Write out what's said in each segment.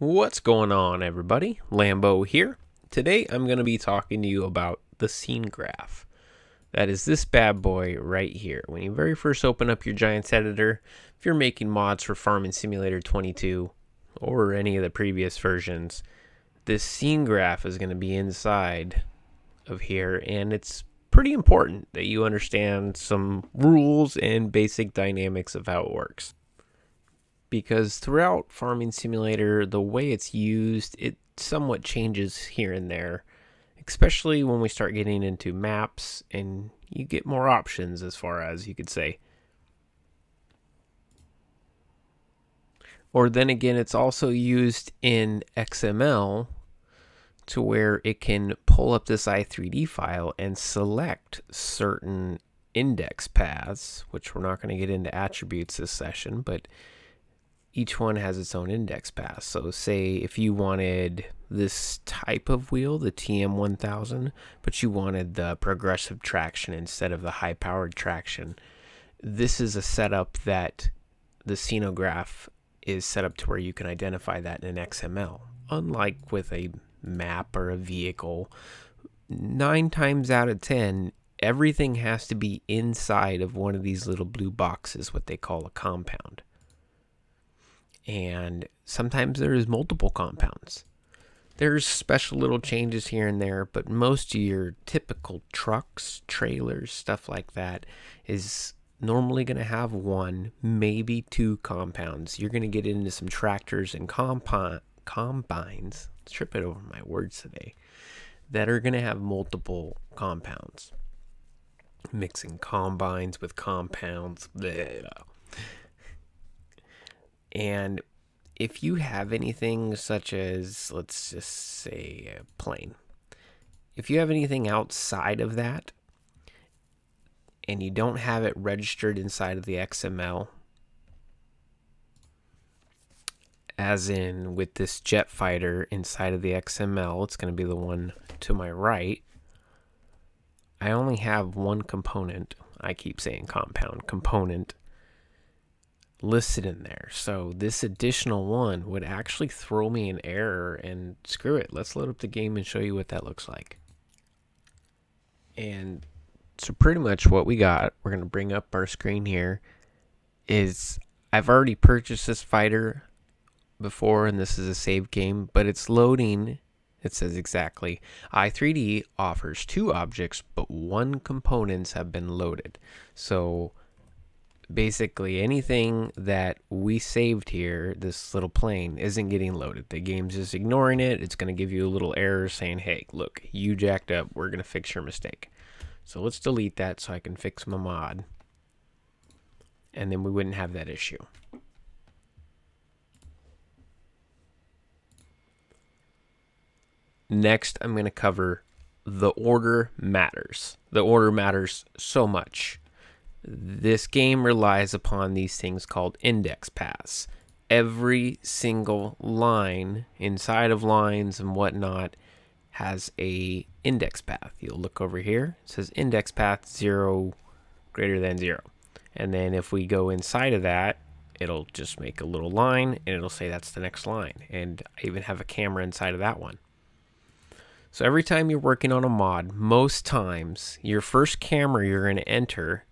What's going on, everybody? Lambo here. Today I'm going to be talking to you about the scene graph. That is this bad boy right here. When you very first open up your Giants editor, if you're making mods for Farming Simulator 22 or any of the previous versions, this scene graph is going to be inside of here, and it's pretty important that you understand some rules and basic dynamics of how it works because throughout Farming Simulator, the way it's used, it somewhat changes here and there, especially when we start getting into maps and you get more options as far as you could say. Or then again, it's also used in XML to where it can pull up this i3D file and select certain index paths, which we're not going to get into attributes this session, but each one has its own index path. So say if you wanted this type of wheel, the TM1000, but you wanted the progressive traction instead of the high powered traction, this is a setup that the scene graph is set up to where you can identify that in an XML. Unlike with a map or a vehicle, nine times out of 10, everything has to be inside of one of these little blue boxes, what they call a compound and sometimes there's multiple compounds. There's special little changes here and there, but most of your typical trucks, trailers, stuff like that is normally going to have one, maybe two compounds. You're going to get into some tractors and compi- combines, it over my words today, that are going to have multiple compounds. Mixing combines with compounds. Blah. And if you have anything such as, let's just say, a plane, if you have anything outside of that and you don't have it registered inside of the XML, as in with this jet fighter inside of the XML, it's going to be the one to my right. I only have one component. I keep saying compound component listed in there. So this additional one would actually throw me an error and screw it. Let's load up the game and show you what that looks like. And so pretty much what we got, we're going to bring up our screen here, is I've already purchased this fighter before and this is a save game, but it's loading. It says exactly i3D offers two objects, but one components have been loaded. So basically anything that we saved here, this little plane, isn't getting loaded. The game's just ignoring it. It's going to give you a little error saying, hey, look, you jacked up. We're going to fix your mistake. So let's delete that so I can fix my mod. And then we wouldn't have that issue. Next, I'm going to cover the order matters. The order matters so much this game relies upon these things called index paths. Every single line inside of lines and whatnot has a index path. You'll look over here. It says index path 0 greater than 0. And then if we go inside of that, it'll just make a little line and it'll say that's the next line. And I even have a camera inside of that one. So every time you're working on a mod, most times your first camera you're going to enter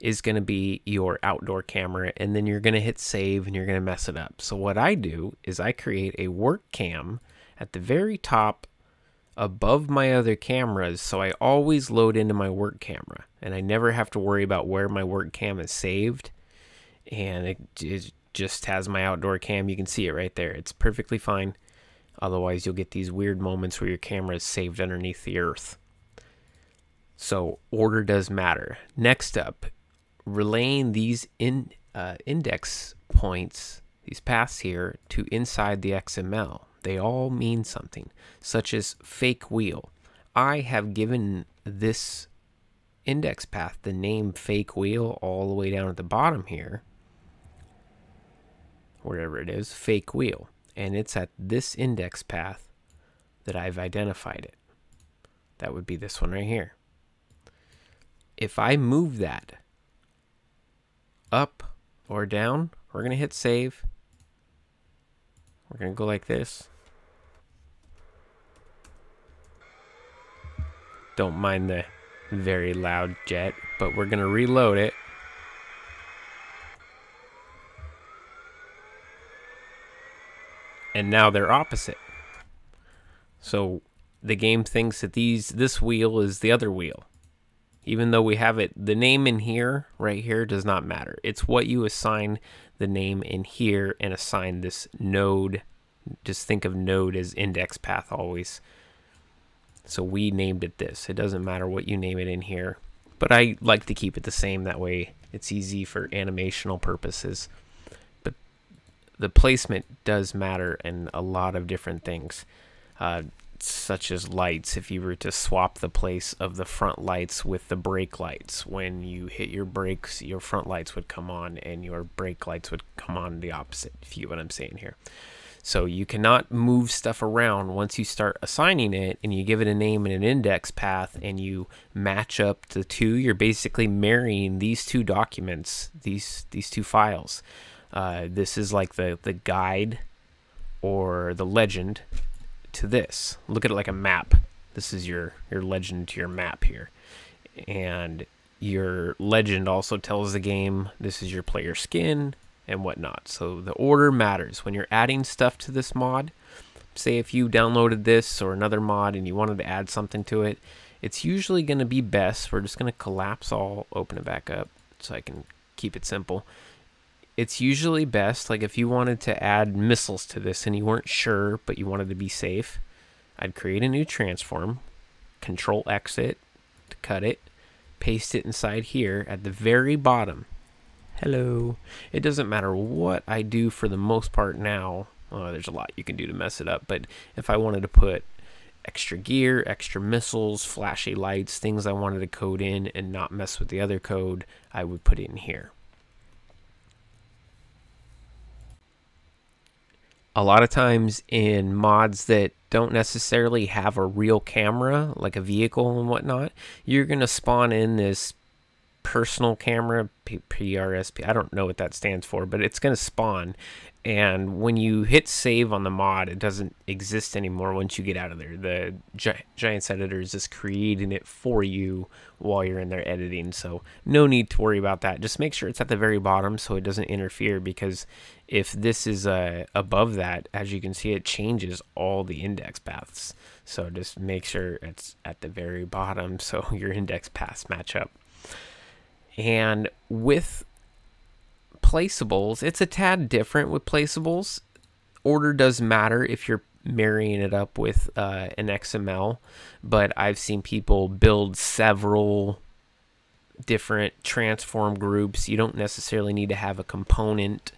is going to be your outdoor camera and then you're going to hit save and you're going to mess it up. So what I do is I create a work cam at the very top above my other cameras so I always load into my work camera and I never have to worry about where my work cam is saved and it, it just has my outdoor cam. You can see it right there. It's perfectly fine. Otherwise, you'll get these weird moments where your camera is saved underneath the earth. So order does matter. Next up relaying these in uh, index points, these paths here, to inside the XML. They all mean something, such as fake wheel. I have given this index path the name fake wheel all the way down at the bottom here, wherever it is, fake wheel. And it's at this index path that I've identified it. That would be this one right here. If I move that up or down. We're going to hit save. We're going to go like this. Don't mind the very loud jet, but we're going to reload it. And now they're opposite. So the game thinks that these this wheel is the other wheel. Even though we have it, the name in here, right here, does not matter. It's what you assign the name in here and assign this node. Just think of node as index path always. So we named it this. It doesn't matter what you name it in here. But I like to keep it the same. That way it's easy for animational purposes. But the placement does matter in a lot of different things. Uh, such as lights, if you were to swap the place of the front lights with the brake lights, when you hit your brakes, your front lights would come on and your brake lights would come on the opposite, if you get what I'm saying here. So you cannot move stuff around once you start assigning it and you give it a name and an index path and you match up the two. You're basically marrying these two documents, these these two files. Uh, this is like the the guide or the legend to this. Look at it like a map. This is your your legend to your map here, and your legend also tells the game this is your player skin and whatnot. So the order matters when you're adding stuff to this mod. Say if you downloaded this or another mod and you wanted to add something to it, it's usually going to be best. We're just going to collapse all, open it back up so I can keep it simple. It's usually best, like if you wanted to add missiles to this and you weren't sure, but you wanted to be safe, I'd create a new transform, control X to cut it, paste it inside here at the very bottom hello. It doesn't matter what I do for the most part now. Oh, there's a lot you can do to mess it up, but if I wanted to put extra gear, extra missiles, flashy lights, things I wanted to code in and not mess with the other code, I would put it in here. A lot of times in mods that don't necessarily have a real camera, like a vehicle and whatnot, you're going to spawn in this personal camera, P- PRSP. I don't know what that stands for, but it's going to spawn. And when you hit save on the mod, it doesn't exist anymore once you get out of there. The Gi- Giants editor is just creating it for you while you're in there editing. So, no need to worry about that. Just make sure it's at the very bottom so it doesn't interfere. Because if this is uh, above that, as you can see, it changes all the index paths. So, just make sure it's at the very bottom so your index paths match up. And with placeables, it's a tad different with placeables. Order does matter if you're marrying it up with uh, an XML, but I've seen people build several different transform groups. You don't necessarily need to have a component.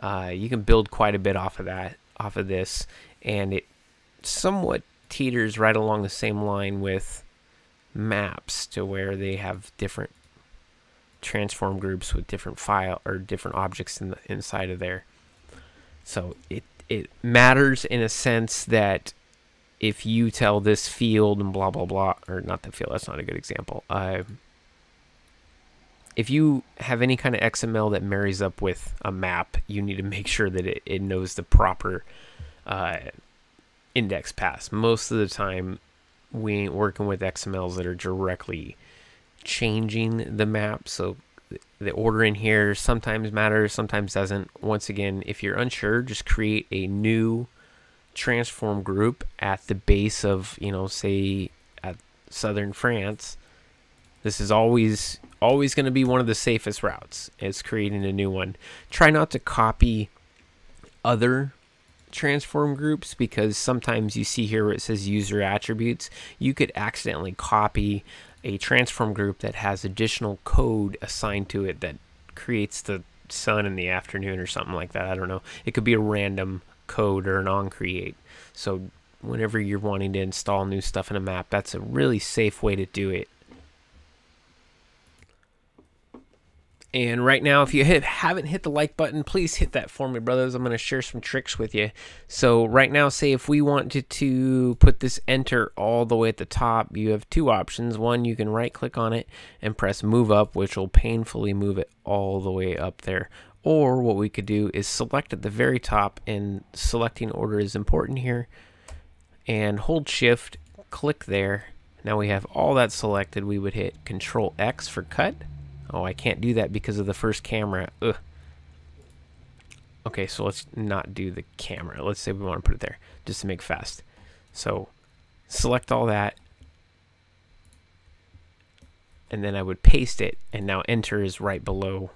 Uh, you can build quite a bit off of that, off of this, and it somewhat teeters right along the same line with maps to where they have different transform groups with different file or different objects in the inside of there. So it it matters in a sense that if you tell this field and blah blah blah or not the field that's not a good example. Uh, if you have any kind of XML that marries up with a map, you need to make sure that it, it knows the proper uh, index paths. Most of the time, we ain't working with XMLs that are directly changing the map. So the order in here sometimes matters, sometimes doesn't. Once again, if you're unsure, just create a new transform group at the base of, you know, say at southern France. This is always always going to be one of the safest routes. Is creating a new one. Try not to copy other transform groups because sometimes you see here where it says user attributes, you could accidentally copy a transform group that has additional code assigned to it that creates the sun in the afternoon or something like that. I don't know. It could be a random code or an on create. So whenever you're wanting to install new stuff in a map, that's a really safe way to do it. And right now, if you haven't hit the like button, please hit that for me, brothers. I'm going to share some tricks with you. So right now, say if we wanted to put this enter all the way at the top, you have two options. One, you can right click on it and press move up, which will painfully move it all the way up there. Or what we could do is select at the very top, and selecting order is important here. And hold shift, click there. Now we have all that selected. We would hit Control X for cut. Oh, I can't do that because of the first camera. Ugh. Okay, so let's not do the camera. Let's say we want to put it there just to make fast. So select all that. And then I would paste it. And now enter is right below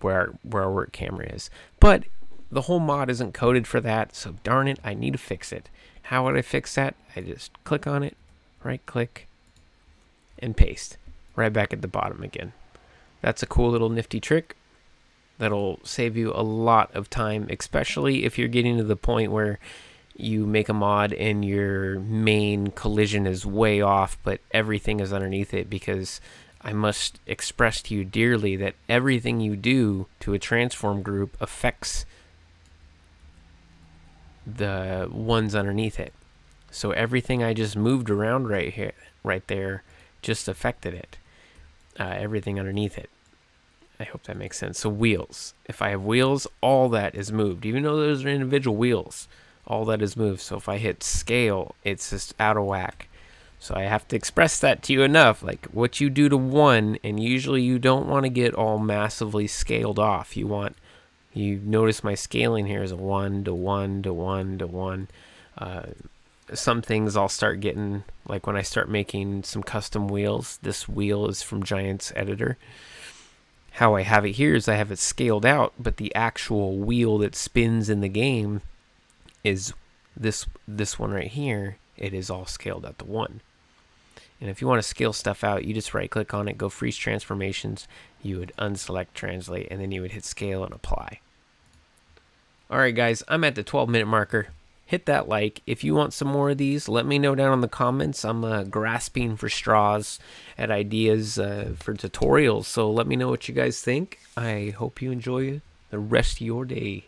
where, where our work camera is. But the whole mod isn't coded for that. So darn it, I need to fix it. How would I fix that? I just click on it, right click, and paste. Right back at the bottom again. That's a cool little nifty trick that'll save you a lot of time, especially if you're getting to the point where you make a mod and your main collision is way off, but everything is underneath it because I must express to you dearly that everything you do to a transform group affects the ones underneath it. So everything I just moved around right here, right there, just affected it. Uh, everything underneath it. I hope that makes sense. So wheels. If I have wheels, all that is moved. Even though those are individual wheels, all that is moved. So if I hit scale, it's just out of whack. So I have to express that to you enough. Like what you do to one, and usually you don't want to get all massively scaled off. You want, you notice my scaling here is a one to one to one to one. Uh, some things I'll start getting, like when I start making some custom wheels. This wheel is from Giants Editor how I have it here is I have it scaled out, but the actual wheel that spins in the game is this this one right here. It is all scaled out to one. And if you want to scale stuff out, you just right click on it, go freeze transformations, you would unselect translate, and then you would hit scale and apply. Alright guys, I'm at the 12 minute marker hit that like. If you want some more of these, let me know down in the comments. I'm uh, grasping for straws at ideas uh, for tutorials, so let me know what you guys think. I hope you enjoy the rest of your day.